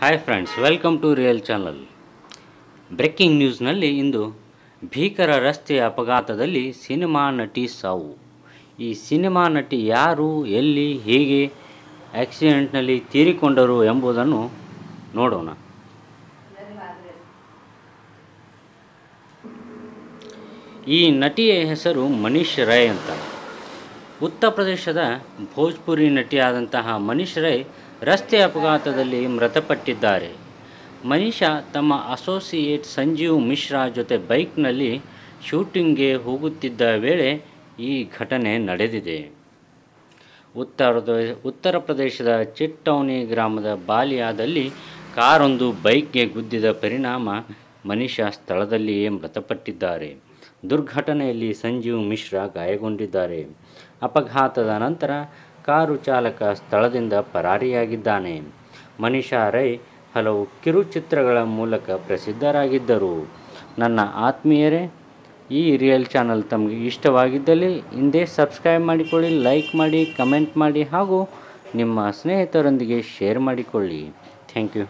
Hi friends welcome to real channel breaking ನ್ಯೂಸ್ನಲ್ಲಿ ಇಂದು ಭೀಕರ ರಸ್ತೆ ಅಪಘಾತದಲ್ಲಿ ಸಿನಿಮಾ ನಟಿ ಸಾವು. ಈ ಸಿನಿಮಾ ನಟಿ ಯಾರು, ಎಲ್ಲಿ, ಹೇಗೆ ಆಕ್ಸಿಡೆಂಟ್ನಲ್ಲಿ ತೀರಿಕೊಂಡರು ಎಂಬುದನ್ನು ನೋಡೋಣ. ಈ ನಟಿಯ ಹೆಸರು ಮನೀಶ್ ರೈ ಅಂತ. ಉತ್ತರ ಪ್ರದೇಶದ ಭೋಜ್ಪುರಿ ನಟಿಯಾದಂತಹ ಮನೀಶ್ ರೈ ರಸ್ತೆ ಅಪಘಾತದಲ್ಲಿ ಮೃತಪಟ್ಟಿದ್ದಾರೆ. ಮನೀಷಾ ತಮ್ಮ ಅಸೋಸಿಯೇಟ್ ಸಂಜೀವ್ ಮಿಶ್ರಾ ಜೊತೆ ಬೈಕ್ನಲ್ಲಿ ಶೂಟಿಂಗ್ಗೆ ಹೋಗುತ್ತಿದ್ದ ವೇಳೆ ಈ ಘಟನೆ ನಡೆದಿದೆ. ಉತ್ತರ ಉತ್ತರ ಪ್ರದೇಶದ ಚಿಟ್ಟೌನಿ ಗ್ರಾಮದ ಬಾಲಿಯಾದಲ್ಲಿ ಕಾರೊಂದು ಬೈಕ್ಗೆ ಗುದ್ದಿದ ಪರಿಣಾಮ ಮನೀಷಾ ಸ್ಥಳದಲ್ಲಿಯೇ ಮೃತಪಟ್ಟಿದ್ದಾರೆ. ದುರ್ಘಟನೆಯಲ್ಲಿ ಸಂಜೀವ್ ಮಿಶ್ರಾ ಗಾಯಗೊಂಡಿದ್ದಾರೆ. ಅಪಘಾತದ ನಂತರ ಕಾರು ಚಾಲಕ ಸ್ಥಳದಿಂದ ಪರಾರಿಯಾಗಿದ್ದಾನೆ. ಮನಿಷಾ ರೈ ಹಲವು ಕಿರುಚಿತ್ರಗಳ ಮೂಲಕ ಪ್ರಸಿದ್ಧರಾಗಿದ್ದರು. ನನ್ನ ಆತ್ಮೀಯರೇ, ಈ ರಿಯಲ್ ಚಾನಲ್ ತಮಗೆ ಇಷ್ಟವಾಗಿದ್ದಲ್ಲಿ ಹಿಂದೆ ಸಬ್ಸ್ಕ್ರೈಬ್ ಮಾಡಿಕೊಳ್ಳಿ, ಲೈಕ್ ಮಾಡಿ, ಕಮೆಂಟ್ ಮಾಡಿ ಹಾಗೂ ನಿಮ್ಮ ಸ್ನೇಹಿತರೊಂದಿಗೆ ಶೇರ್ ಮಾಡಿಕೊಳ್ಳಿ. Thank you.